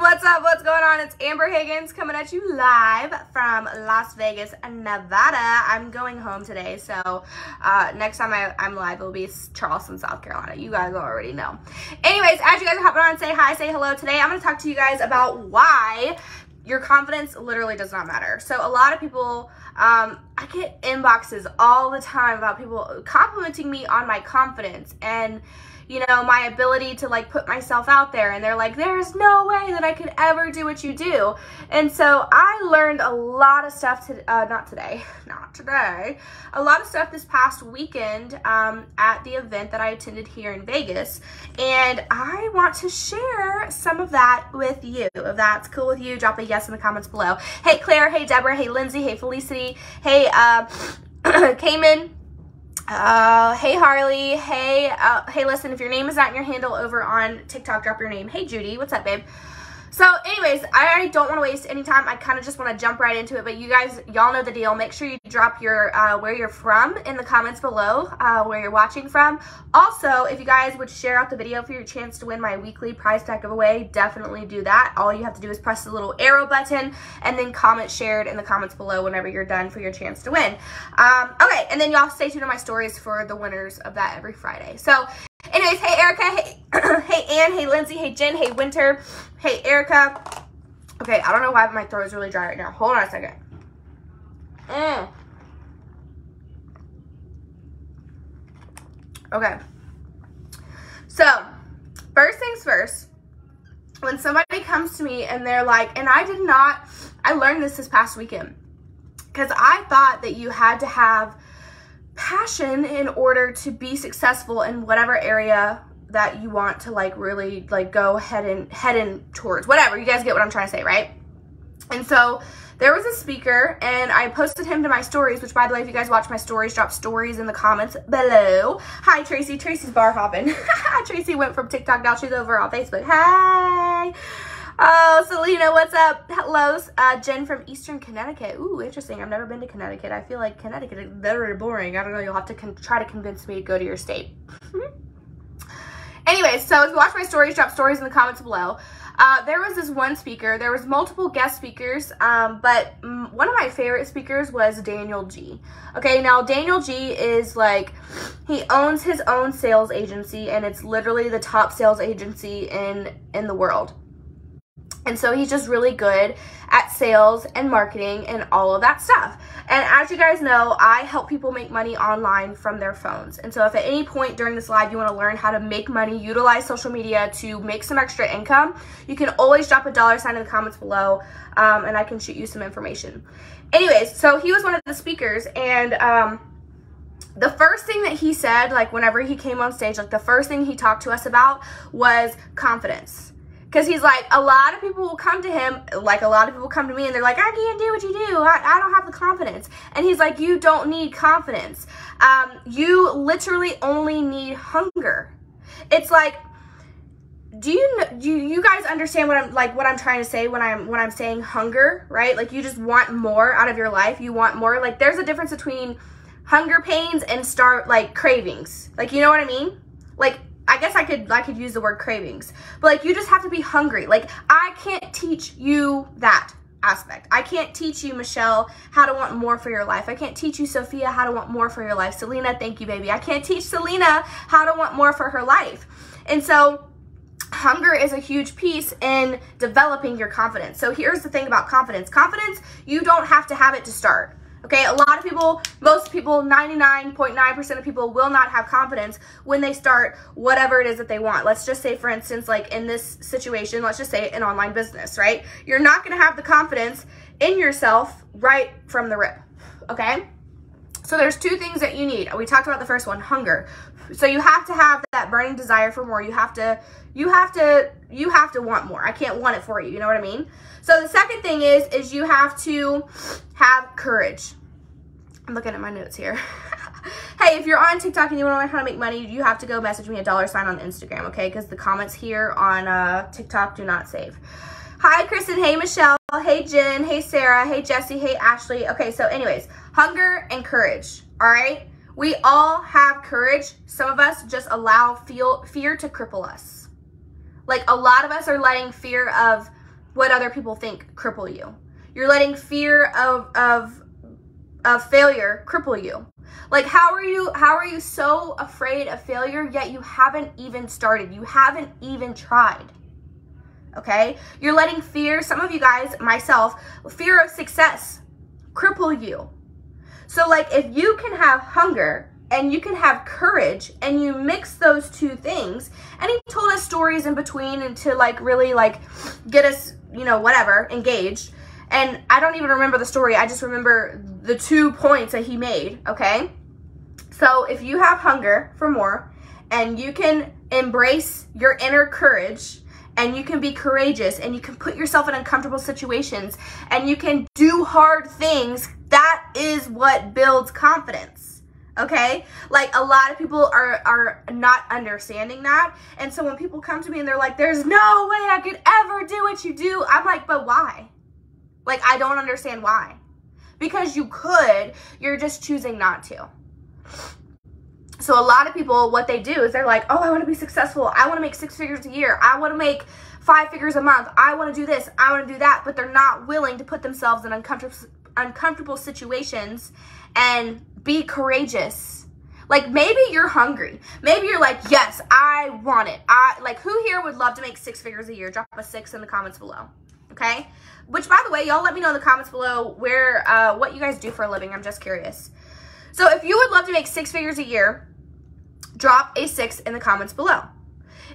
what's up? What's going on? It's Amber Higgins coming at you live from Las Vegas, Nevada. I'm going home today, so uh, next time I, am live, it'll be Charleston, South Carolina. You guys already know. Anyways, as you guys are hopping on, say hi, say hello. Today, I'm going to talk to you guys about why your confidence literally does not matter. So a lot of people, um, I get inboxes all the time about people complimenting me on my confidence and you know, my ability to like put myself out there. And they're like, there's no way that I could ever do what you do. And so I learned a lot of stuff, to, uh, not today, not today, a lot of stuff this past weekend um, at the event that I attended here in Vegas. And I want to share some of that with you. If that's cool with you, drop a yes in the comments below. Hey, Claire. Hey, Deborah. Hey, Lindsay. Hey, Felicity. Hey, uh, Cayman. Uh, hey Harley, hey, uh, hey listen, if your name is not in your handle over on TikTok, drop your name. Hey Judy, what's up babe? So anyways, I don't want to waste any time. I kind of just want to jump right into it. But you guys, y'all know the deal. Make sure you drop your uh, where you're from in the comments below, uh, where you're watching from. Also, if you guys would share out the video for your chance to win my weekly prize pack giveaway, definitely do that. All you have to do is press the little arrow button and then comment shared in the comments below whenever you're done for your chance to win. Um, okay, and then y'all stay tuned to my stories for the winners of that every Friday. So Anyways, hey Erica, hey, hey Ann, hey Lindsay, hey Jen, hey Winter, hey Erica. Okay, I don't know why my throat is really dry right now. Hold on a second. Mm. Okay. So, first things first, when somebody comes to me and they're like, and I did not, I learned this this past weekend because I thought that you had to have passion in order to be successful in whatever area that you want to like really like go head and head in towards whatever you guys get what i'm trying to say right and so there was a speaker and I posted him to my stories, which by the way, if you guys watch my stories, drop stories in the comments below. Hi, Tracy. Tracy's bar hopping. Tracy went from TikTok, now she's over on Facebook. Hey. Oh, Selena, what's up? Hello, uh, Jen from Eastern Connecticut. Ooh, interesting. I've never been to Connecticut. I feel like Connecticut is very boring. I don't know. You'll have to try to convince me to go to your state. Anyways, so if you watch my stories, drop stories in the comments below. Uh, there was this one speaker. There was multiple guest speakers, um, but one of my favorite speakers was Daniel G. Okay, now Daniel G is like, he owns his own sales agency, and it's literally the top sales agency in in the world. And so he's just really good at sales and marketing and all of that stuff. And as you guys know, I help people make money online from their phones. And so if at any point during this live you want to learn how to make money, utilize social media to make some extra income, you can always drop a dollar sign in the comments below um, and I can shoot you some information. Anyways, so he was one of the speakers and um, the first thing that he said, like whenever he came on stage, like the first thing he talked to us about was confidence because he's like, a lot of people will come to him, like a lot of people come to me and they're like, I can't do what you do. I, I don't have the confidence. And he's like, you don't need confidence. Um, you literally only need hunger. It's like, do you do you guys understand what I'm like what I'm trying to say when I'm when I'm saying hunger, right? Like you just want more out of your life. You want more. Like there's a difference between hunger pains and start like cravings. Like you know what I mean? Like I guess I could I could use the word cravings. But like you just have to be hungry. Like I can't teach you that aspect. I can't teach you, Michelle, how to want more for your life. I can't teach you, Sophia, how to want more for your life. Selena, thank you, baby. I can't teach Selena how to want more for her life. And so hunger is a huge piece in developing your confidence. So here's the thing about confidence. Confidence, you don't have to have it to start. Okay, a lot of people, most people, 99.9% of people will not have confidence when they start whatever it is that they want. Let's just say, for instance, like in this situation, let's just say an online business, right? You're not going to have the confidence in yourself right from the rip, okay? So there's two things that you need. We talked about the first one, hunger. So you have to have that burning desire for more. You have to, you have to, you have to want more. I can't want it for you. You know what I mean? So the second thing is, is you have to have courage. I'm looking at my notes here. hey, if you're on TikTok and you want to learn how to make money, you have to go message me a dollar sign on Instagram, okay? Because the comments here on uh, TikTok do not save. Hi, Kristen. Hey, Michelle. Hey, Jen. Hey, Sarah. Hey, Jesse. Hey, Ashley. Okay, so anyways, hunger and courage, all right? We all have courage. Some of us just allow feel, fear to cripple us. Like a lot of us are letting fear of what other people think cripple you. You're letting fear of of of failure cripple you. Like how are you how are you so afraid of failure yet you haven't even started. You haven't even tried. Okay? You're letting fear, some of you guys, myself, fear of success cripple you. So like if you can have hunger and you can have courage and you mix those two things and he told us stories in between and to like really like get us, you know, whatever, engaged. And I don't even remember the story. I just remember the two points that he made, okay? So if you have hunger for more and you can embrace your inner courage and you can be courageous and you can put yourself in uncomfortable situations and you can do hard things, that is what builds confidence. Okay? Like a lot of people are are not understanding that. And so when people come to me and they're like, there's no way I could ever do what you do, I'm like, but why? Like I don't understand why. Because you could, you're just choosing not to. So a lot of people, what they do is they're like, oh, I want to be successful. I want to make six figures a year. I want to make five figures a month. I want to do this. I want to do that. But they're not willing to put themselves in uncomfortable, uncomfortable situations and be courageous. Like maybe you're hungry. Maybe you're like, yes, I want it. I like who here would love to make six figures a year? Drop a six in the comments below. Okay. Which by the way, y'all let me know in the comments below where uh, what you guys do for a living. I'm just curious. So if you would love to make six figures a year, drop a six in the comments below.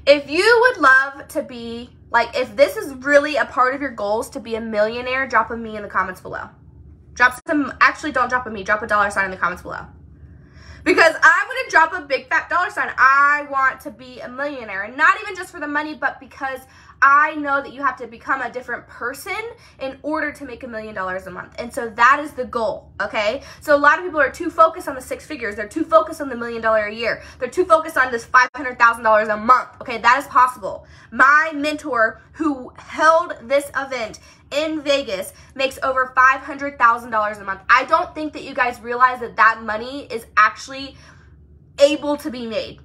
If you would love to be, like, if this is really a part of your goals to be a millionaire, drop a me in the comments below. Drop some, actually don't drop a me, drop a dollar sign in the comments below. Because I'm going to drop a big fat dollar sign. I want to be a millionaire. And not even just for the money, but because I know that you have to become a different person in order to make a million dollars a month. And so that is the goal, okay? So a lot of people are too focused on the six figures. They're too focused on the million dollar a year. They're too focused on this $500,000 a month, okay? That is possible. My mentor who held this event in Vegas makes over $500,000 a month. I don't think that you guys realize that that money is actually able to be made.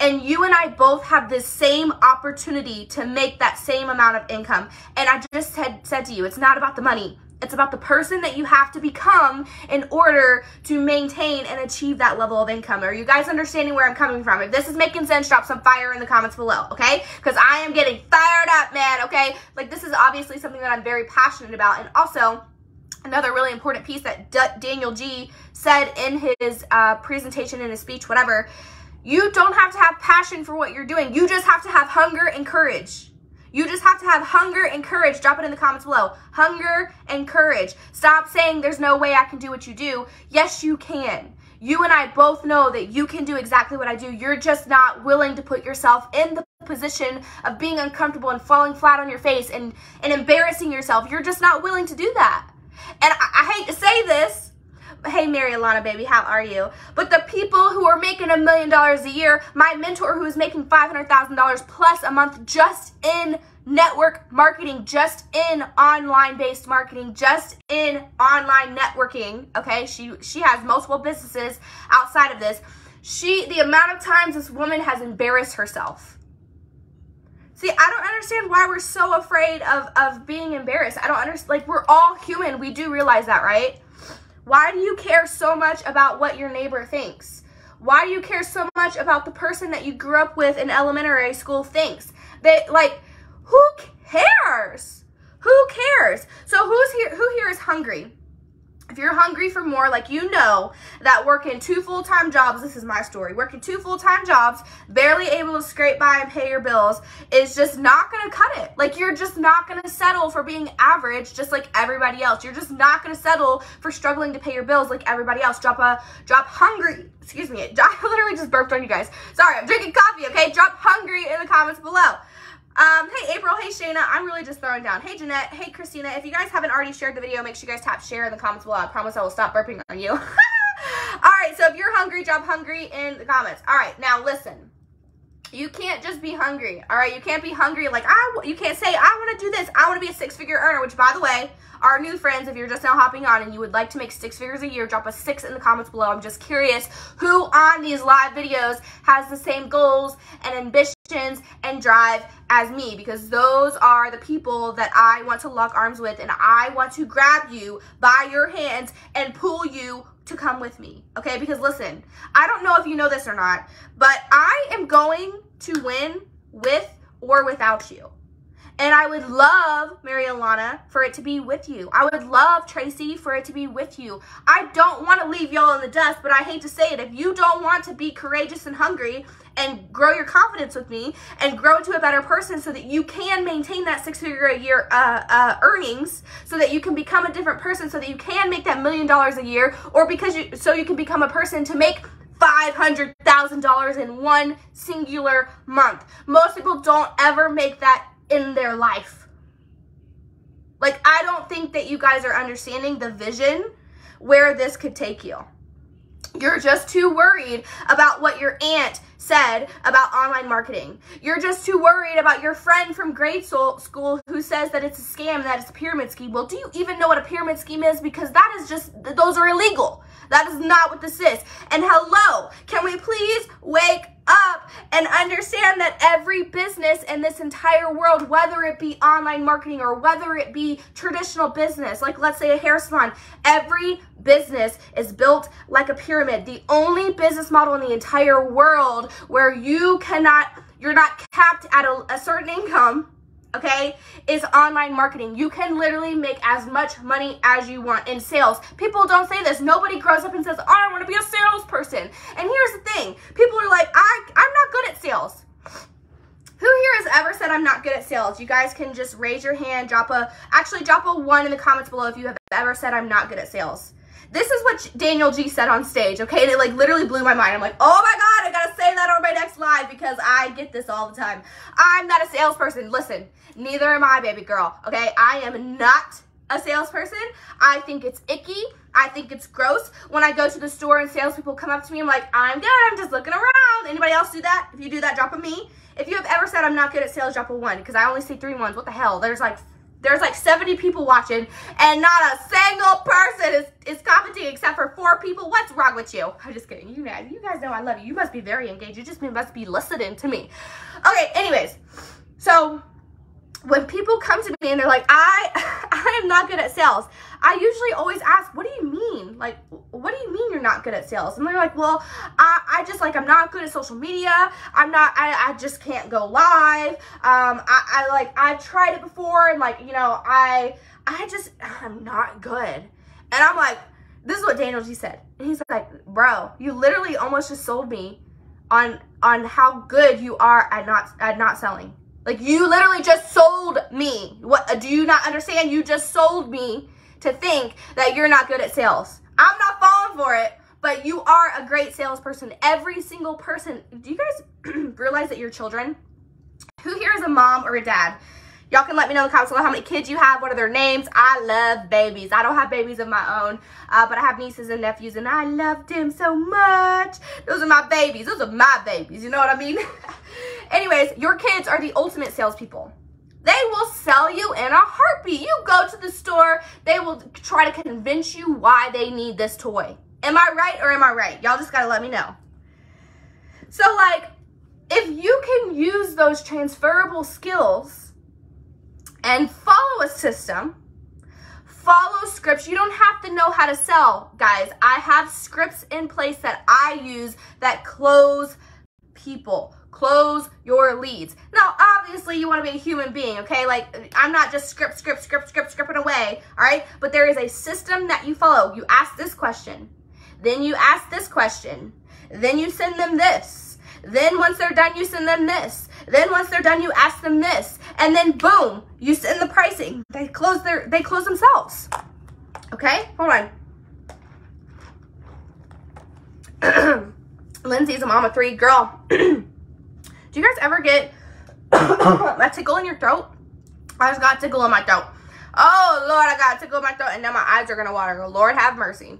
And you and I both have the same opportunity to make that same amount of income. And I just said, said to you, it's not about the money. It's about the person that you have to become in order to maintain and achieve that level of income. Are you guys understanding where I'm coming from? If this is making sense, drop some fire in the comments below, okay? Because I am getting fired up, man, okay? Like, this is obviously something that I'm very passionate about. And also, another really important piece that D Daniel G said in his uh, presentation, in his speech, whatever, you don't have to have passion for what you're doing. You just have to have hunger and courage. You just have to have hunger and courage. Drop it in the comments below. Hunger and courage. Stop saying there's no way I can do what you do. Yes, you can. You and I both know that you can do exactly what I do. You're just not willing to put yourself in the position of being uncomfortable and falling flat on your face and, and embarrassing yourself. You're just not willing to do that. And I, I hate to say this, hey Mary Alana baby, how are you? But the people who are making a million dollars a year, my mentor who is making $500,000 plus a month just in network marketing, just in online based marketing, just in online networking, okay? She she has multiple businesses outside of this. She the amount of times this woman has embarrassed herself. See, I don't understand why we're so afraid of of being embarrassed. I don't understand like we're all human. We do realize that, right? Why do you care so much about what your neighbor thinks? Why do you care so much about the person that you grew up with in elementary school thinks? That like who cares? Who cares? So who's here who here is hungry? If you're hungry for more, like you know that working two full-time jobs, this is my story, working two full-time jobs, barely able to scrape by and pay your bills is just not going to cut it. Like you're just not going to settle for being average just like everybody else. You're just not going to settle for struggling to pay your bills like everybody else. Drop a, drop hungry, excuse me, I literally just burped on you guys. Sorry, I'm drinking coffee, okay? Drop hungry in the comments below. Um, hey April, hey Shayna, I'm really just throwing down. Hey Jeanette, hey Christina, if you guys haven't already shared the video, make sure you guys tap share in the comments below. I promise I will stop burping on you. All right, so if you're hungry, drop hungry in the comments. All right, now listen. You can't just be hungry, all right? You can't be hungry like, I, you can't say, I want to do this. I want to be a six-figure earner, which, by the way, our new friends, if you're just now hopping on and you would like to make six figures a year, drop a six in the comments below. I'm just curious who on these live videos has the same goals and ambitions and drive as me because those are the people that I want to lock arms with and I want to grab you by your hands and pull you to come with me, okay? Because listen, I don't know if you know this or not, but I am going to win with or without you. And I would love, Mary Alana, for it to be with you. I would love, Tracy, for it to be with you. I don't want to leave y'all in the dust, but I hate to say it. If you don't want to be courageous and hungry and grow your confidence with me and grow into a better person so that you can maintain that six figure a year uh, uh, earnings so that you can become a different person so that you can make that million dollars a year or because you so you can become a person to make $500,000 in one singular month. Most people don't ever make that in their life. Like, I don't think that you guys are understanding the vision where this could take you. You're just too worried about what your aunt said about online marketing. You're just too worried about your friend from grade school who says that it's a scam, that it's a pyramid scheme. Well, do you even know what a pyramid scheme is? Because that is just, those are illegal. That is not what this is. And hello, can we please wake up and understand that every business in this entire world, whether it be online marketing or whether it be traditional business, like let's say a hair salon, every business is built like a pyramid. The only business model in the entire world where you cannot, you're not capped at a, a certain income okay, is online marketing. You can literally make as much money as you want in sales. People don't say this. Nobody grows up and says, oh, I want to be a salesperson. And here's the thing. People are like, I, I'm not good at sales. Who here has ever said I'm not good at sales? You guys can just raise your hand, drop a, actually drop a one in the comments below if you have ever said I'm not good at sales. This is what Daniel G said on stage, okay? And it like literally blew my mind. I'm like, oh my God, I gotta say that on my next live because I get this all the time. I'm not a salesperson. Listen, neither am I, baby girl, okay? I am not a salesperson. I think it's icky. I think it's gross. When I go to the store and salespeople come up to me, I'm like, I'm good. I'm just looking around. Anybody else do that? If you do that, drop a me. If you have ever said I'm not good at sales, drop a one because I only see three ones. What the hell? There's like there's like 70 people watching and not a single person is, is commenting except for four people. What's wrong with you? I'm just kidding. You guys, you guys know I love you. You must be very engaged. You just must be listening to me. Okay, anyways. So when people come to me and they're like, I, I am not good at sales, I usually always ask, what do you mean? Like, what do you mean you're not good at sales? And they're like, well, I, I just like, I'm not good at social media. I'm not, I, I just can't go live. Um, I, I like, I've tried it before and like, you know, I, I just, I'm not good. And I'm like, this is what Daniel G said. And he's like, bro, you literally almost just sold me on, on how good you are at not, at not selling. Like you literally just sold me. What do you not understand? You just sold me to think that you're not good at sales. I'm not falling for it, but you are a great salesperson. Every single person. Do you guys realize that your children? Who here is a mom or a dad? Y'all can let me know in the comments below how many kids you have, what are their names. I love babies. I don't have babies of my own, uh, but I have nieces and nephews, and I love them so much. Those are my babies. Those are my babies. You know what I mean? Anyways, your kids are the ultimate salespeople. They will sell you in a heartbeat. You go to the store, they will try to convince you why they need this toy. Am I right or am I right? Y'all just gotta let me know. So, like, if you can use those transferable skills and follow a system, follow scripts. You don't have to know how to sell, guys. I have scripts in place that I use that close people close your leads. Now, obviously, you want to be a human being, okay? Like, I'm not just script, script, script, script, scripting away, all right? But there is a system that you follow. You ask this question, then you ask this question, then you send them this. Then once they're done, you send them this. Then once they're done, you ask them this. And then boom, you send the pricing. They close their they close themselves. Okay? Hold on. Lindsay's a mama three girl. Do you guys ever get a tickle in your throat? I just got a tickle in my throat. Oh, Lord, I got a tickle in my throat, and now my eyes are going to water. Lord, have mercy.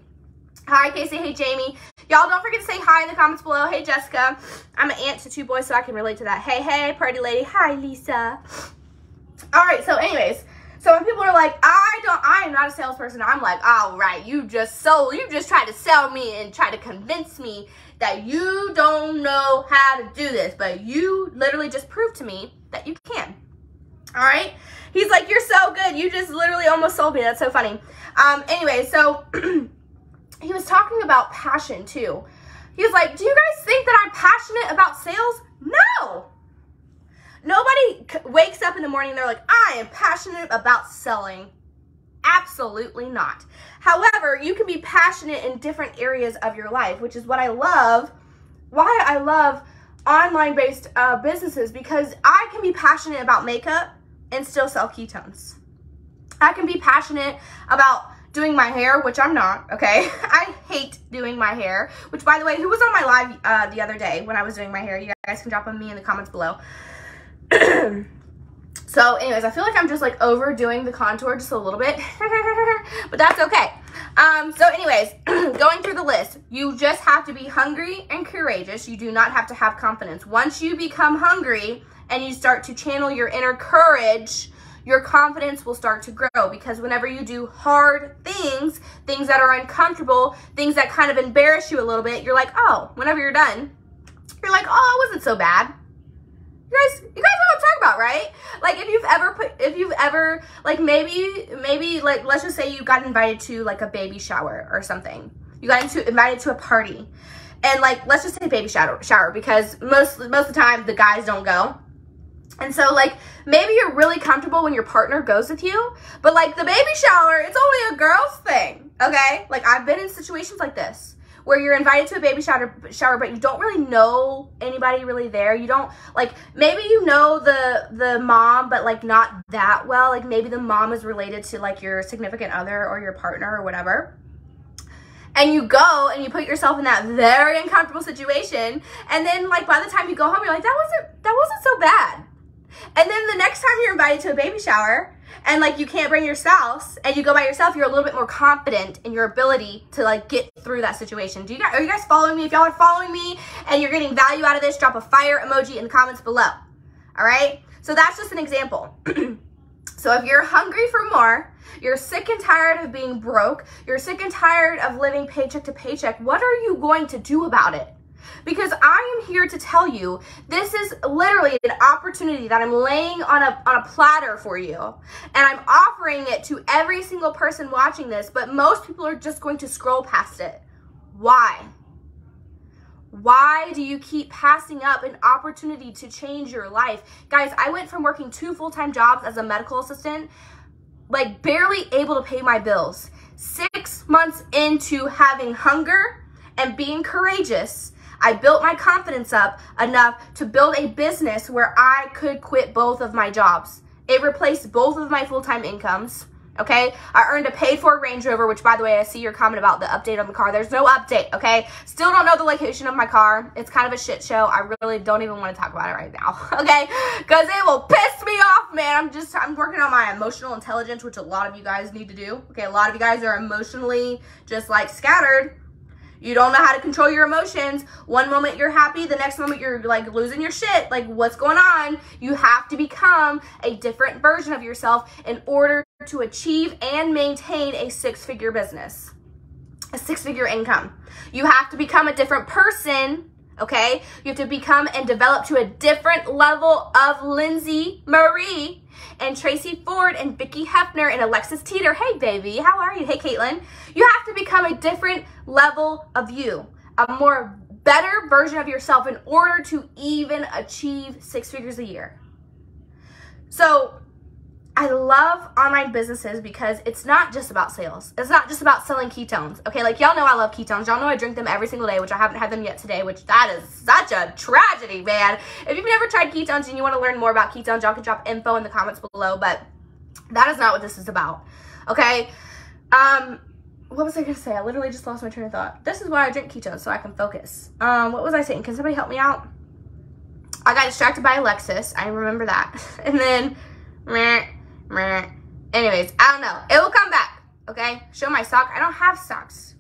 Hi, Casey. Hey, Jamie. Y'all don't forget to say hi in the comments below. Hey, Jessica. I'm an aunt to two boys, so I can relate to that. Hey, hey, party lady. Hi, Lisa. All right, so anyways, so when people are like, I don't, I am not a salesperson, I'm like, all right, you just sold, you just tried to sell me and try to convince me that you don't know how to do this, but you literally just proved to me that you can. All right. He's like, you're so good. You just literally almost sold me. That's so funny. Um, anyway, so he was talking about passion too. He was like, Do you guys think that I'm passionate about sales? No. Nobody wakes up in the morning they're like, I am passionate about selling. Absolutely not. However, you can be passionate in different areas of your life, which is what I love. Why I love online based uh, businesses because I can be passionate about makeup and still sell ketones. I can be passionate about doing my hair, which I'm not, okay? I hate doing my hair, which by the way, who was on my live uh, the other day when I was doing my hair? You guys can drop on me in the comments below. so anyways, I feel like I'm just like overdoing the contour just a little bit, but that's okay. Um, so anyways, going through the list, you just have to be hungry and courageous. You do not have to have confidence. Once you become hungry and you start to channel your inner courage, your confidence will start to grow because whenever you do hard things, things that are uncomfortable, things that kind of embarrass you a little bit, you're like, oh, whenever you're done, you're like, oh, it wasn't so bad. You guys, you guys know what I'm talking about, right? Like if you've ever put, if you've ever, like maybe, maybe like, let's just say you got invited to like a baby shower or something. You got into, invited to a party and like, let's just say baby shower, shower because most, most of the time the guys don't go and so, like, maybe you're really comfortable when your partner goes with you, but like the baby shower, it's only a girl's thing, okay? Like, I've been in situations like this where you're invited to a baby shower, shower, but you don't really know anybody really there. You don't like maybe you know the the mom, but like not that well. Like maybe the mom is related to like your significant other or your partner or whatever and you go and you put yourself in that very uncomfortable situation and then like by the time you go home you're like that wasn't that wasn't so bad and then the next time you're invited to a baby shower and like you can't bring your spouse and you go by yourself, you're a little bit more confident in your ability to like get through that situation. Do you guys are you guys following me? If y'all are following me and you're getting value out of this, drop a fire emoji in the comments below. All right? So that's just an example. so if you're hungry for more, you're sick and tired of being broke, you're sick and tired of living paycheck to paycheck, what are you going to do about it? Because I am here to tell you this is literally an opportunity that I'm laying on a, on a platter for you. And I'm offering it to every single person watching this, but most people are just going to scroll past it. Why? Why do you keep passing up an opportunity to change your life? Guys, I went from working two full time jobs as a medical assistant, like barely able to pay my bills. Six months into having hunger and being courageous, I built my confidence up enough to build a business where I could quit both of my jobs. It replaced both of my full-time incomes. Okay, I earned a paid for Range Rover, which by the way, I see your comment about the update on the car. There's no update, okay? Still don't know the location of my car. It's kind of a shit show. I really don't even want to talk about it right now, okay? Because it will piss me off, man. I'm just, I'm working on my emotional intelligence, which a lot of you guys need to do. Okay, a lot of you guys are emotionally just like scattered. You don't know how to control your emotions. One moment you're happy, the next moment you're like losing your shit. Like, what's going on? You have to become a different version of yourself in order to achieve and maintain a six figure business, a six figure income. You have to become a different person okay? You have to become and develop to a different level of Lindsay Marie and Tracy Ford and Vicki Hefner and Alexis Teeter. Hey, baby, how are you? Hey, Caitlin. You have to become a different level of you, a more better version of yourself in order to even achieve six figures a year. So I love online businesses because it's not just about sales. It's not just about selling ketones. Okay, like y'all know I love ketones. Y'all know I drink them every single day, which I haven't had them yet today, which that is such a tragedy, man. If you've never tried ketones and you want to learn more about ketones, y'all can drop info in the comments below, but that is not what this is about. Okay? Um what was I gonna say? I literally just lost my train of thought. This is why I drink ketones so I can focus. Um, what was I saying? Can somebody help me out? I got distracted by Alexis. I remember that. and then meh, Anyways, I don't know. It will come back, okay? Show my sock. I don't have socks.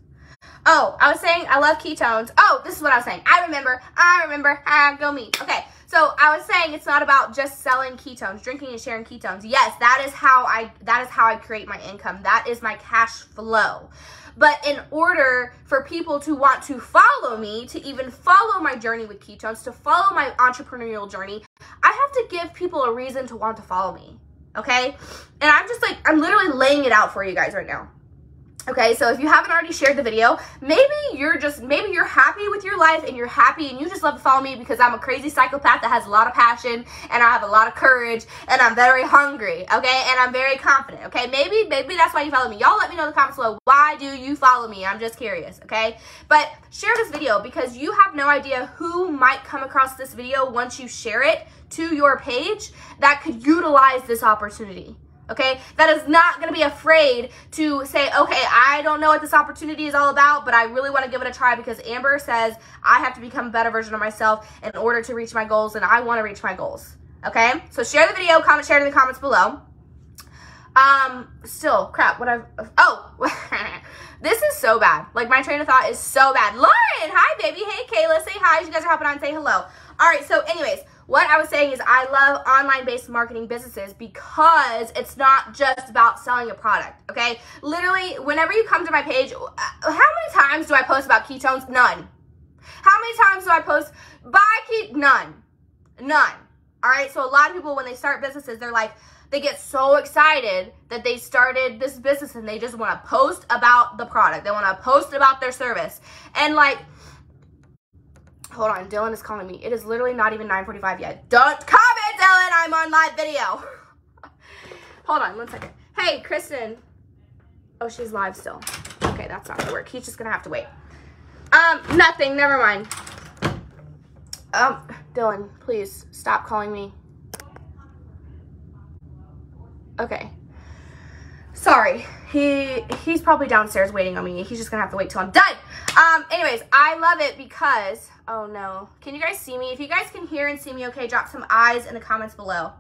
Oh, I was saying I love ketones. Oh, this is what I was saying. I remember. I remember. Ah, go me. Okay. So I was saying it's not about just selling ketones, drinking and sharing ketones. Yes, that is how I that is how I create my income. That is my cash flow. But in order for people to want to follow me, to even follow my journey with ketones, to follow my entrepreneurial journey, I have to give people a reason to want to follow me. Okay? And I'm just like, I'm literally laying it out for you guys right now. Okay, so if you haven't already shared the video, maybe you're just, maybe you're happy with your life and you're happy and you just love to follow me because I'm a crazy psychopath that has a lot of passion and I have a lot of courage and I'm very hungry, okay, and I'm very confident, okay? Maybe, maybe that's why you follow me. Y'all let me know in the comments below, why do you follow me? I'm just curious, okay? But share this video because you have no idea who might come across this video once you share it to your page that could utilize this opportunity okay? That is not going to be afraid to say, okay, I don't know what this opportunity is all about, but I really want to give it a try because Amber says I have to become a better version of myself in order to reach my goals, and I want to reach my goals, okay? So share the video, comment, share it in the comments below. Um, still, crap, what I've, oh, this is so bad. Like, my train of thought is so bad. Lauren, hi, baby. Hey, Kayla, say hi. As you guys are hopping on, say hello. All right, so anyways, what I was saying is I love online-based marketing businesses because it's not just about selling a product, okay? Literally, whenever you come to my page, uh, how many times do I post about ketones? None. How many times do I post buy ketones? None. None. All right, so a lot of people, when they start businesses, they're like, they get so excited that they started this business and they just want to post about the product. They want to post about their service. And like, Hold on, Dylan is calling me. It is literally not even 9.45 yet. Don't comment, Dylan, I'm on live video. Hold on, one second. Hey, Kristen. Oh, she's live still. Okay, that's not gonna work. He's just gonna have to wait. Um, nothing, never mind. Um, Dylan, please stop calling me. Okay. Sorry. He he's probably downstairs waiting on me. He's just gonna have to wait till I'm done. Um, anyways, I love it because Oh no. Can you guys see me? If you guys can hear and see me okay, drop some eyes in the comments below.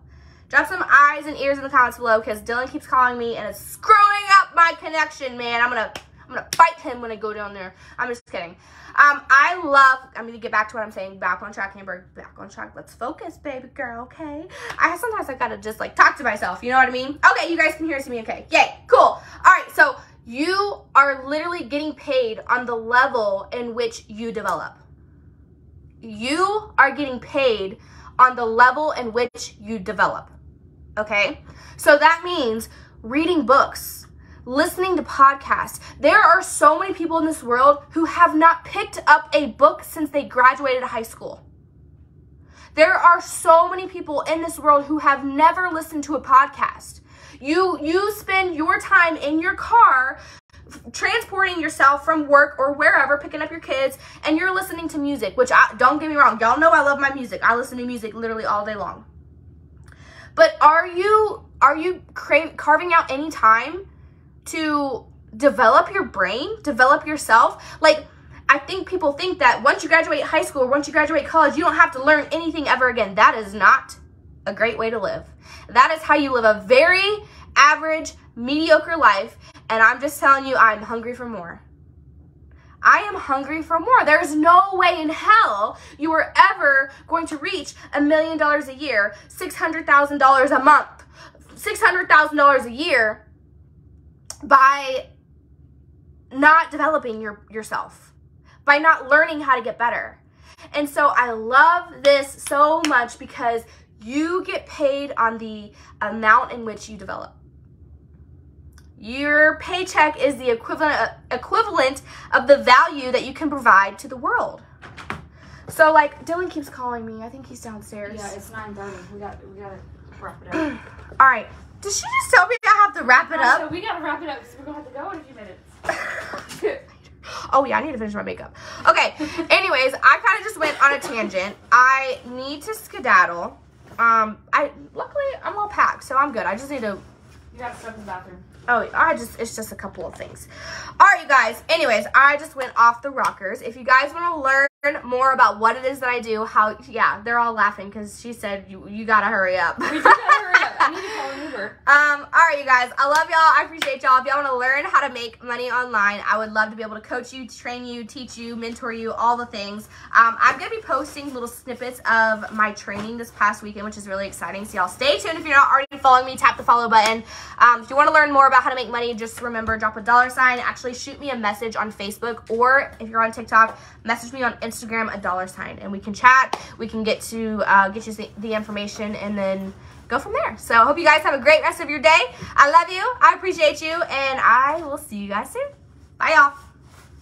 Drop some eyes and ears in the comments below because Dylan keeps calling me and it's screwing up my connection, man. I'm gonna I'm gonna fight him when I go down there. I'm just kidding. Um, I love, I'm gonna get back to what I'm saying. Back on track, Amber. Back on track. Let's focus, baby girl, okay? I sometimes I gotta just like talk to myself, you know what I mean? Okay, you guys can hear me okay. Yay, cool. All right, so you are literally getting paid on the level in which you develop you are getting paid on the level in which you develop. Okay? So that means reading books, listening to podcasts. There are so many people in this world who have not picked up a book since they graduated high school. There are so many people in this world who have never listened to a podcast. You you spend your time in your car transporting yourself from work or wherever, picking up your kids, and you're listening to music, which I don't get me wrong, y'all know I love my music. I listen to music literally all day long. But are you are you cra- carving out any time to develop your brain, develop yourself? Like I think people think that once you graduate high school or once you graduate college, you don't have to learn anything ever again. That is not a great way to live. That is how you live a very average, mediocre life and I'm just telling you, I'm hungry for more. I am hungry for more. There's no way in hell you are ever going to reach a million dollars a year, $600,000 a month, $600,000 a year by not developing your, yourself, by not learning how to get better. And so I love this so much because you get paid on the amount in which you develop. Your paycheck is the equivalent uh, equivalent of the value that you can provide to the world. So like Dylan keeps calling me. I think he's downstairs. Yeah, it's 9:30. We got we got to wrap it up. All right. Did she just tell me I have to wrap it up? So we got to wrap it up because we're to have to go in a few minutes. oh yeah, I need to finish my makeup. Okay. Anyways, I kind of just went on a tangent. I need to skedaddle. Um, I luckily I'm all packed, so I'm good. I just need to. You got stuff in the bathroom. Oh, I just, it's just a couple of things. All right, you guys. Anyways, I just went off the rockers. If you guys want to learn more about what it is that I do, how, yeah, they're all laughing because she said, you, you got to hurry up. We gotta hurry up. I need to call an Uber. Um, all right, you guys. I love y'all. I appreciate y'all. If y'all want to learn how to make money online, I would love to be able to coach you, train you, teach you, mentor you, all the things. Um, I'm going to be posting little snippets of my training this past weekend, which is really exciting. So y'all stay tuned. If you're not already following me, tap the follow button. Um, if you want to learn more about how to make money, just remember drop a dollar sign. Actually, shoot me a message on Facebook, or if you're on TikTok, message me on Instagram a dollar sign, and we can chat. We can get to uh, get you the, the information, and then go from there. So I hope you guys have a great rest of your day. I love you. I appreciate you. And I will see you guys soon. Bye, y'all.